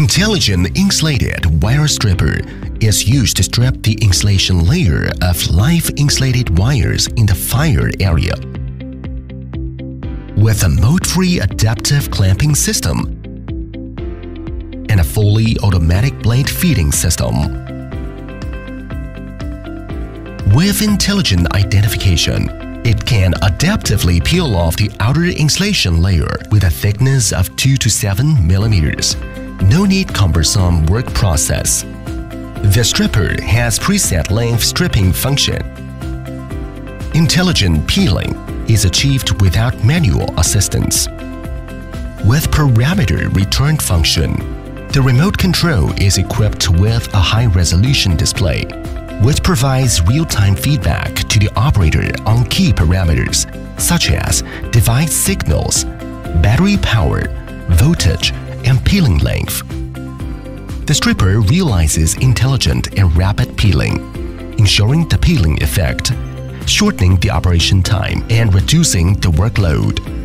Intelligent insulated wire stripper is used to strip the insulation layer of live insulated wires in the fire area. With a mode-free adaptive clamping system and a fully automatic blade feeding system. With intelligent identification, it can adaptively peel off the outer insulation layer with a thickness of 2 to 7 millimeters. No need cumbersome work process. The stripper has preset length stripping function. Intelligent peeling is achieved without manual assistance. With parameter return function, the remote control is equipped with a high-resolution display, which provides real-time feedback to the operator on key parameters such as device signals, battery power, voltage, and peeling length. The stripper realizes intelligent and rapid peeling, ensuring the peeling effect, shortening the operation time and reducing the workload.